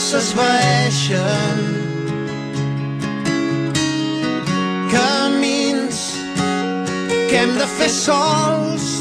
s'esvaeixen camins que hem de fer sols.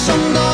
somebody